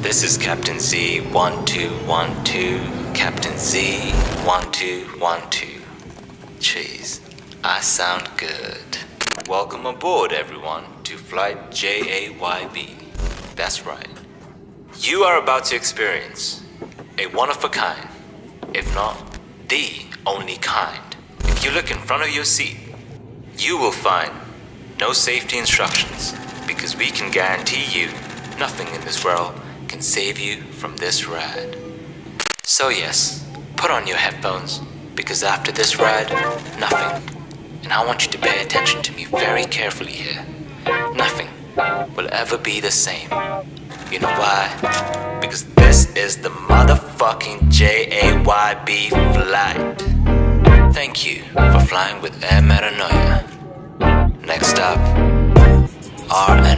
This is Captain Z 1212. Captain Z 1212. Jeez, I sound good. Welcome aboard, everyone, to Flight JAYB. That's right. You are about to experience a one of a kind, if not the only kind. If you look in front of your seat, you will find no safety instructions because we can guarantee you nothing in this world can save you from this ride. So, yes, put on your headphones because after this ride, nothing, and I want you to pay attention to me very carefully here, nothing will ever be the same. You know why? Because this is the motherfucking JAYB flight. Thank you for flying with Air Metanoia. Next up, R and Bop City.